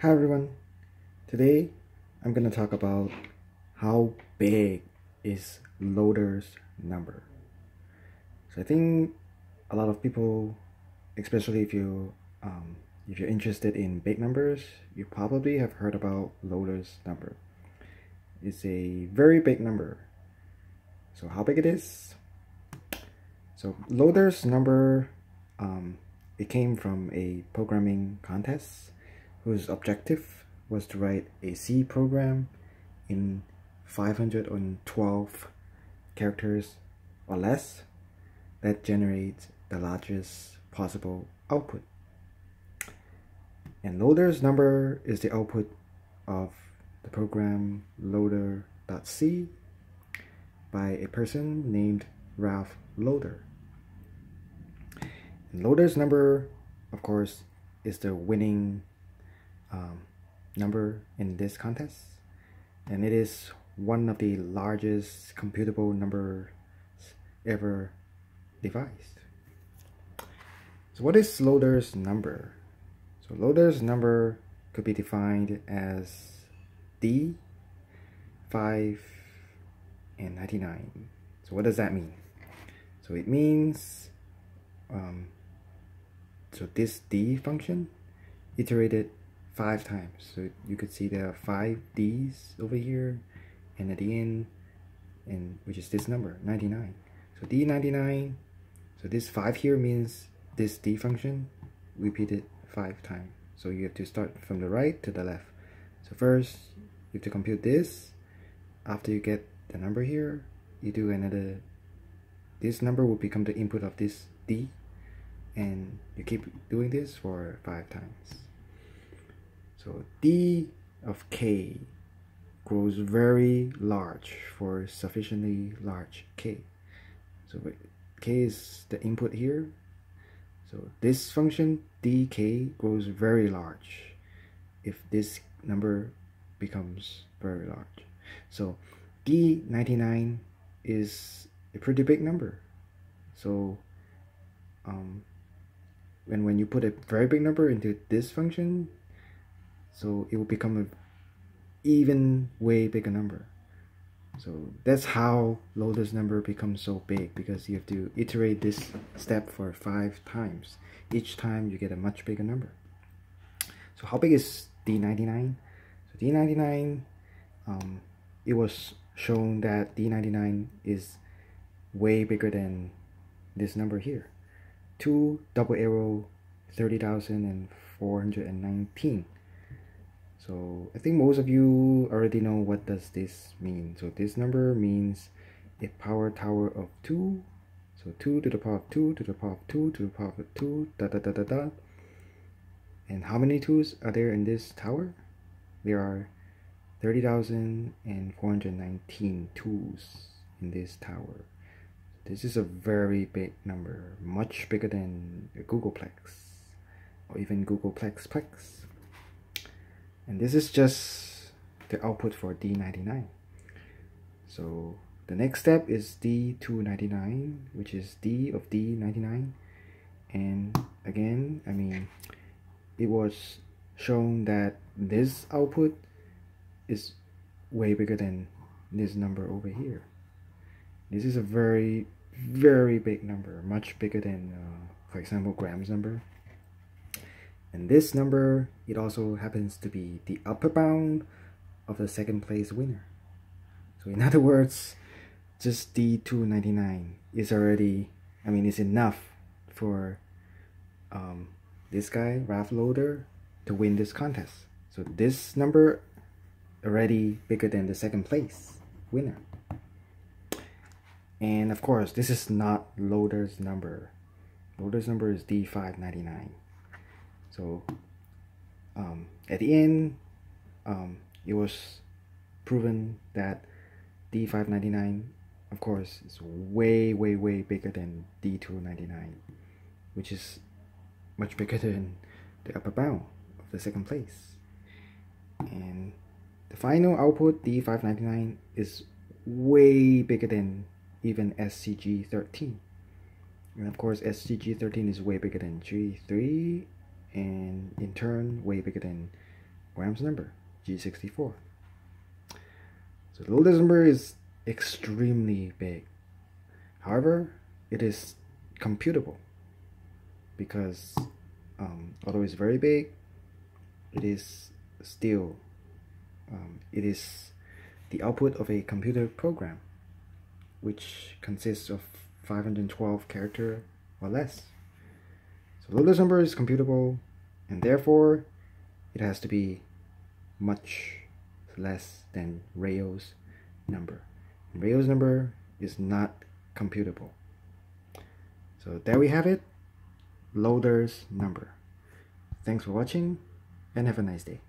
Hi everyone. Today I'm going to talk about how big is loader's number. So I think a lot of people, especially if you um, if you're interested in big numbers, you probably have heard about loader's number. It's a very big number. So how big it is? So loader's number um, it came from a programming contest whose objective was to write a C program in 512 characters or less that generates the largest possible output. And loader's number is the output of the program loader.c by a person named Ralph Loader. And loader's number, of course, is the winning um, number in this contest and it is one of the largest computable numbers ever devised. So what is loader's number? So loader's number could be defined as D, 5, and 99. So what does that mean? So it means, um, so this D function iterated five times. So you could see there are five D's over here and at the end, and which is this number, 99. So D99, so this five here means this D function repeated five times. So you have to start from the right to the left. So first, you have to compute this. After you get the number here, you do another, this number will become the input of this D and you keep doing this for five times. So d of k grows very large for sufficiently large k. So k is the input here. So this function dk grows very large if this number becomes very large. So d99 is a pretty big number. So um, when, when you put a very big number into this function, so it will become an even way bigger number. So that's how loader's number becomes so big because you have to iterate this step for five times. Each time you get a much bigger number. So how big is d99 so d99 um, it was shown that d99 is way bigger than this number here. Two double arrow 30,419 so I think most of you already know what does this mean. So this number means a power tower of 2. So 2 to the power of 2 to the power of 2 to the power of 2 da da da da da. And how many 2's are there in this tower? There are 30,419 2's in this tower. This is a very big number, much bigger than Googolplex or even Googolplexplex and this is just the output for D99 so the next step is D299 which is D of D99 and again I mean it was shown that this output is way bigger than this number over here. This is a very very big number much bigger than uh, for example Graham's number and this number, it also happens to be the upper bound of the second place winner. So in other words, just D299 is already, I mean, it's enough for um, this guy, Ralph Loader, to win this contest. So this number already bigger than the second place winner. And of course, this is not Loader's number. Loader's number is D599. So um, at the end, um, it was proven that D599, of course, is way, way, way bigger than D299, which is much bigger than the upper bound of the second place. And the final output, D599, is way bigger than even SCG13. And of course, SCG13 is way bigger than G3 and in turn way bigger than Graham's number, G64. So Loader's number is extremely big. However, it is computable because um, although it's very big, it is still um, it is the output of a computer program which consists of 512 character or less. So number is computable and therefore it has to be much less than Rayo's number. Rayo's number is not computable. So there we have it, loader's number. Thanks for watching and have a nice day.